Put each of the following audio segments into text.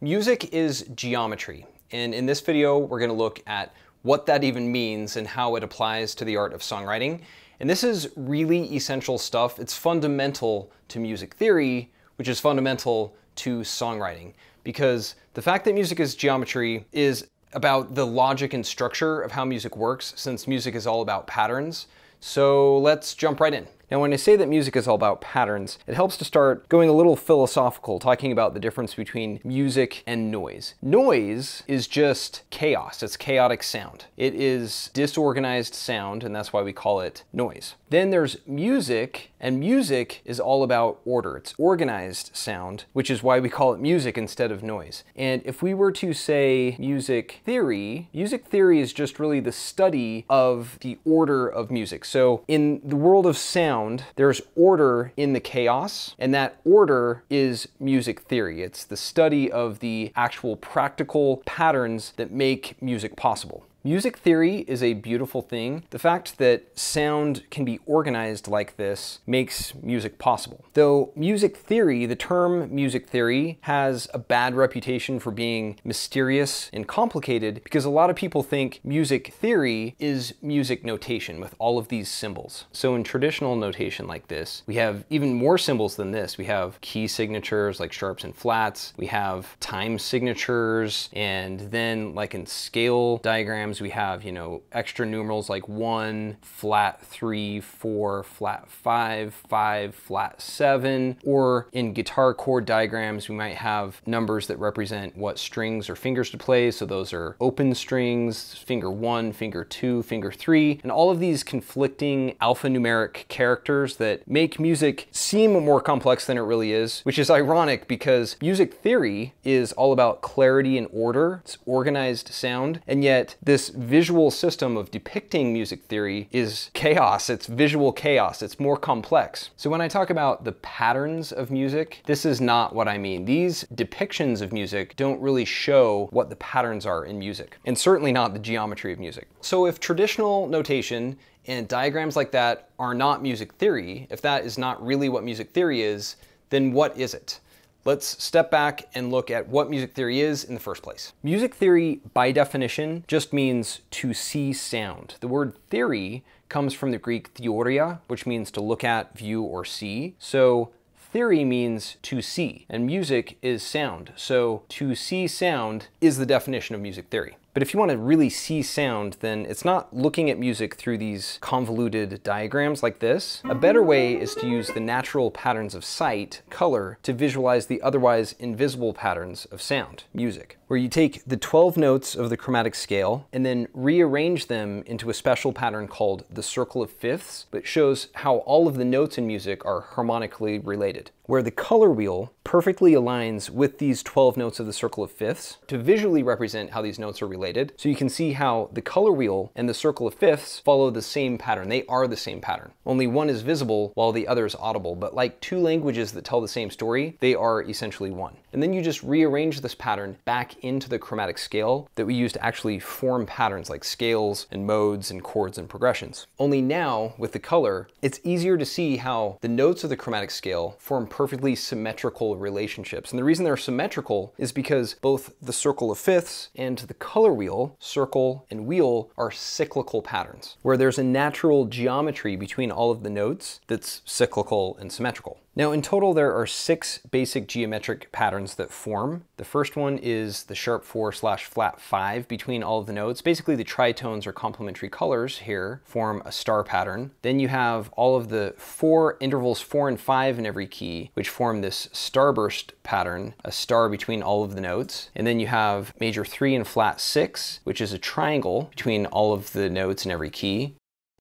Music is geometry, and in this video, we're gonna look at what that even means and how it applies to the art of songwriting. And this is really essential stuff. It's fundamental to music theory, which is fundamental to songwriting, because the fact that music is geometry is about the logic and structure of how music works, since music is all about patterns. So let's jump right in. Now, when I say that music is all about patterns, it helps to start going a little philosophical, talking about the difference between music and noise. Noise is just chaos, it's chaotic sound. It is disorganized sound, and that's why we call it noise. Then there's music, and music is all about order. It's organized sound, which is why we call it music instead of noise. And if we were to say music theory, music theory is just really the study of the order of music. So in the world of sound, there's order in the chaos, and that order is music theory. It's the study of the actual practical patterns that make music possible. Music theory is a beautiful thing. The fact that sound can be organized like this makes music possible. Though music theory, the term music theory, has a bad reputation for being mysterious and complicated because a lot of people think music theory is music notation with all of these symbols. So in traditional notation like this, we have even more symbols than this. We have key signatures like sharps and flats. We have time signatures. And then like in scale diagrams, we have, you know, extra numerals like one, flat three, four, flat five, five, flat seven, or in guitar chord diagrams, we might have numbers that represent what strings or fingers to play. So those are open strings, finger one, finger two, finger three, and all of these conflicting alphanumeric characters that make music seem more complex than it really is, which is ironic because music theory is all about clarity and order. It's organized sound. And yet this visual system of depicting music theory is chaos. It's visual chaos. It's more complex. So when I talk about the patterns of music, this is not what I mean. These depictions of music don't really show what the patterns are in music, and certainly not the geometry of music. So if traditional notation and diagrams like that are not music theory, if that is not really what music theory is, then what is it? Let's step back and look at what music theory is in the first place. Music theory, by definition, just means to see sound. The word theory comes from the Greek theoria, which means to look at, view, or see. So theory means to see, and music is sound. So to see sound is the definition of music theory. But if you want to really see sound, then it's not looking at music through these convoluted diagrams like this. A better way is to use the natural patterns of sight, color, to visualize the otherwise invisible patterns of sound, music where you take the 12 notes of the chromatic scale and then rearrange them into a special pattern called the circle of fifths, that shows how all of the notes in music are harmonically related where the color wheel perfectly aligns with these 12 notes of the circle of fifths to visually represent how these notes are related. So you can see how the color wheel and the circle of fifths follow the same pattern. They are the same pattern. Only one is visible while the other is audible, but like two languages that tell the same story, they are essentially one. And then you just rearrange this pattern back into the chromatic scale that we use to actually form patterns like scales and modes and chords and progressions. Only now, with the color, it's easier to see how the notes of the chromatic scale form perfectly symmetrical relationships. And the reason they're symmetrical is because both the circle of fifths and the color wheel, circle and wheel, are cyclical patterns, where there's a natural geometry between all of the notes that's cyclical and symmetrical. Now in total there are six basic geometric patterns that form. The first one is the sharp 4 slash flat 5 between all of the notes. Basically the tritones or complementary colors here form a star pattern. Then you have all of the four intervals 4 and 5 in every key which form this starburst pattern, a star between all of the notes. And then you have major 3 and flat 6 which is a triangle between all of the notes in every key.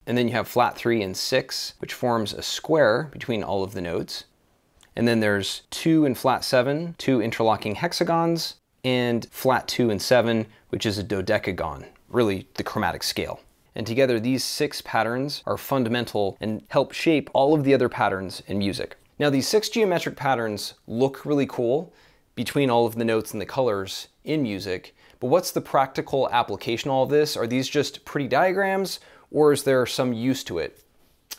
And then you have flat three and six, which forms a square between all of the notes. And then there's two and flat seven, two interlocking hexagons, and flat two and seven, which is a dodecagon, really the chromatic scale. And together these six patterns are fundamental and help shape all of the other patterns in music. Now these six geometric patterns look really cool between all of the notes and the colors in music, but what's the practical application of all of this? Are these just pretty diagrams or is there some use to it?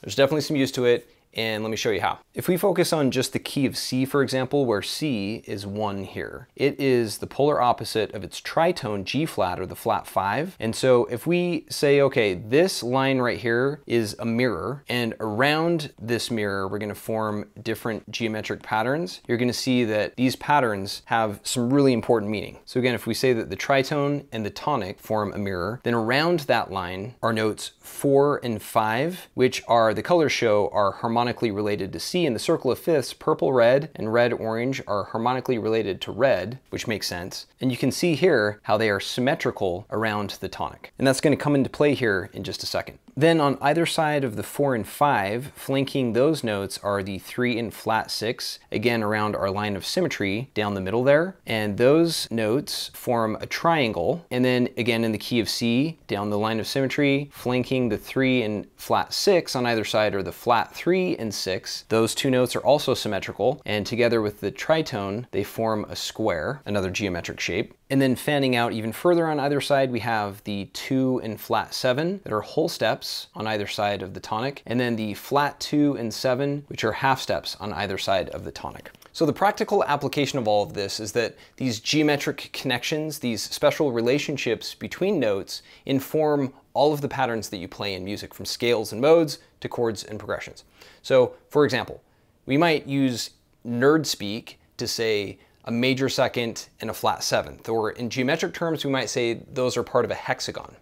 There's definitely some use to it, And let me show you how. If we focus on just the key of C, for example, where C is one here, it is the polar opposite of its tritone G flat or the flat five. And so if we say, okay, this line right here is a mirror and around this mirror, we're gonna form different geometric patterns, you're gonna see that these patterns have some really important meaning. So again, if we say that the tritone and the tonic form a mirror, then around that line are notes four and five, which are, the colors show, are harmonically related to C. In the circle of fifths, purple, red, and red, orange are harmonically related to red, which makes sense. And you can see here how they are symmetrical around the tonic. And that's gonna come into play here in just a second. Then on either side of the four and five, flanking those notes are the three and flat six, again around our line of symmetry down the middle there. And those notes form a triangle. And then again in the key of C, down the line of symmetry, flanking the three and flat six on either side are the flat three and six. Those two notes are also symmetrical. And together with the tritone, they form a square, another geometric shape. And then fanning out even further on either side, we have the two and flat seven that are whole steps on either side of the tonic, and then the flat two and seven, which are half steps on either side of the tonic. So the practical application of all of this is that these geometric connections, these special relationships between notes inform all of the patterns that you play in music from scales and modes to chords and progressions. So for example, we might use nerd speak to say a major second, and a flat seventh. Or in geometric terms, we might say those are part of a hexagon.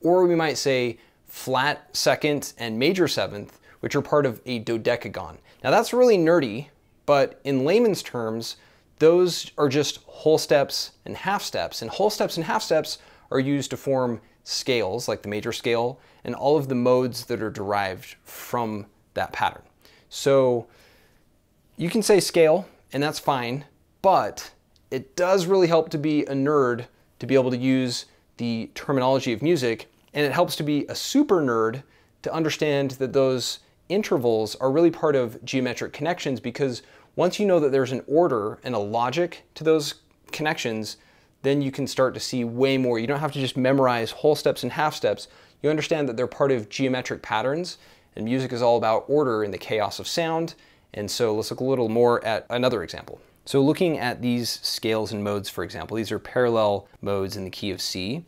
Or we might say flat second and major seventh, which are part of a dodecagon. Now that's really nerdy, but in layman's terms, those are just whole steps and half steps. And whole steps and half steps are used to form scales, like the major scale, and all of the modes that are derived from that pattern. So you can say scale, and that's fine, but it does really help to be a nerd to be able to use the terminology of music, and it helps to be a super nerd to understand that those intervals are really part of geometric connections because once you know that there's an order and a logic to those connections, then you can start to see way more. You don't have to just memorize whole steps and half steps. You understand that they're part of geometric patterns, and music is all about order in the chaos of sound. And so let's look a little more at another example. So looking at these scales and modes, for example, these are parallel modes in the key of C.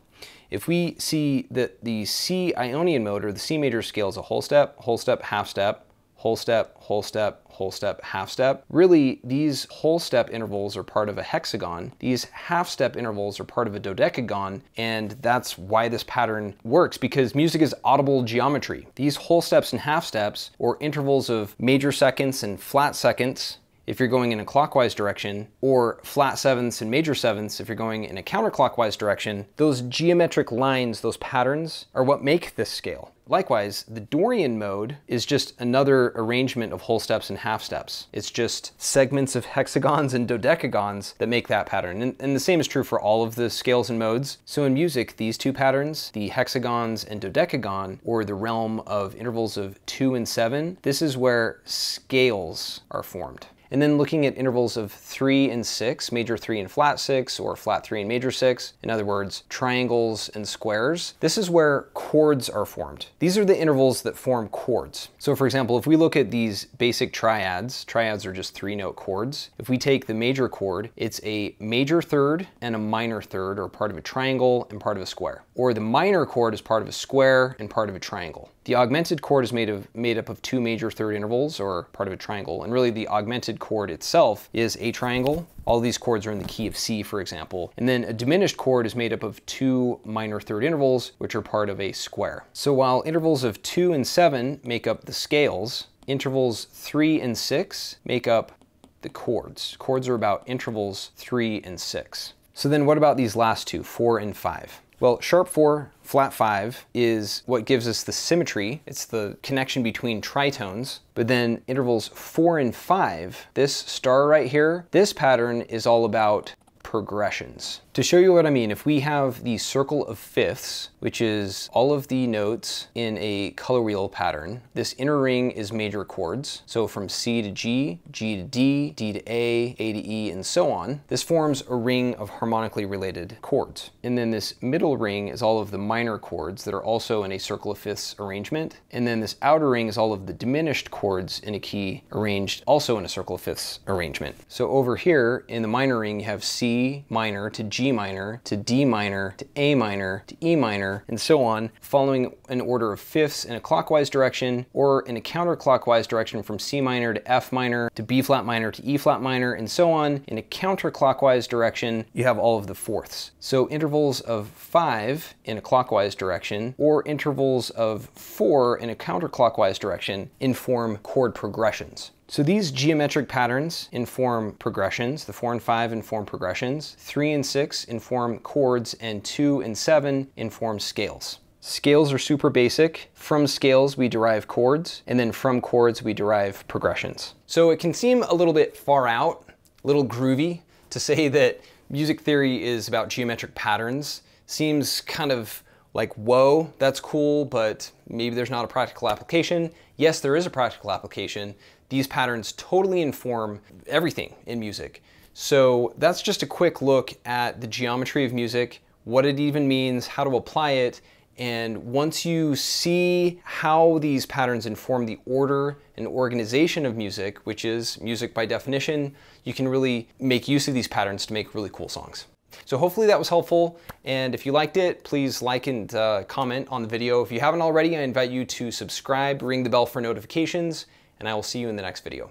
If we see that the C Ionian mode or the C major scale is a whole step, whole step, half step, whole step, whole step, whole step, half step. Really, these whole step intervals are part of a hexagon. These half step intervals are part of a dodecagon, and that's why this pattern works, because music is audible geometry. These whole steps and half steps, or intervals of major seconds and flat seconds, if you're going in a clockwise direction, or flat sevenths and major sevenths if you're going in a counterclockwise direction, those geometric lines, those patterns, are what make this scale. Likewise, the Dorian mode is just another arrangement of whole steps and half steps. It's just segments of hexagons and dodecagons that make that pattern. And, and, the same is true for all of the scales and modes. So in music, these two patterns, the hexagons and dodecagon, or the realm of intervals of two and seven, this is where scales are formed. And then looking at intervals of three and six, major three and flat six, or flat three and major six, in other words, triangles and squares, this is where chords are formed. These are the intervals that form chords. So for example, if we look at these basic triads, triads are just three note chords. If we take the major chord, it's a major third and a minor third, or part of a triangle and part of a square. Or the minor chord is part of a square and part of a triangle. The augmented chord is made, of, made up of two major third intervals, or part of a triangle, and really the augmented chord itself is a triangle. All these chords are in the key of C, for example. And then a diminished chord is made up of two minor third intervals, which are part of a square. So while intervals of two and seven make up the scales, intervals three and six make up the chords. Chords are about intervals three and six. So then what about these last two, four and five? Well, sharp 4, flat 5 is what gives us the symmetry. It's the connection between tritones. But then intervals 4 and 5, this star right here, this pattern is all about progressions. To show you what I mean, if we have the circle of fifths, which is all of the notes in a color wheel pattern, this inner ring is major chords. So from C to G, G to D, D to A, A to E, and so on. This forms a ring of harmonically related chords. And then this middle ring is all of the minor chords that are also in a circle of fifths arrangement. And then this outer ring is all of the diminished chords in a key arranged also in a circle of fifths arrangement. So over here in the minor ring, you have C minor to G minor to D minor to A minor to E minor and so on, following an order of fifths in a clockwise direction or in a counterclockwise direction from C minor to F minor to B flat minor to E flat minor and so on. In a counterclockwise direction, you have all of the fourths. So intervals of five in a clockwise direction or intervals of four in a counterclockwise direction inform chord progressions. So these geometric patterns inform progressions. The four and five inform progressions. Three and six inform chords and two and seven inform scales. Scales are super basic. From scales, we derive chords, and then from chords, we derive progressions. So it can seem a little bit far out, a little groovy to say that music theory is about geometric patterns. Seems kind of like, whoa, that's cool, but maybe there's not a practical application. Yes, there is a practical application. These patterns totally inform everything in music. So that's just a quick look at the geometry of music, what it even means, how to apply it, and once you see how these patterns inform the order and organization of music, which is music by definition, you can really make use of these patterns to make really cool songs. So hopefully that was helpful. And if you liked it, please like and uh, comment on the video. If you haven't already, I invite you to subscribe, ring the bell for notifications, and I will see you in the next video.